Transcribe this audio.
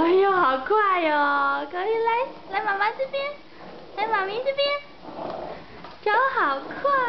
哎呦，好快哟，可以来来妈妈这边，来妈咪这边，脚好快。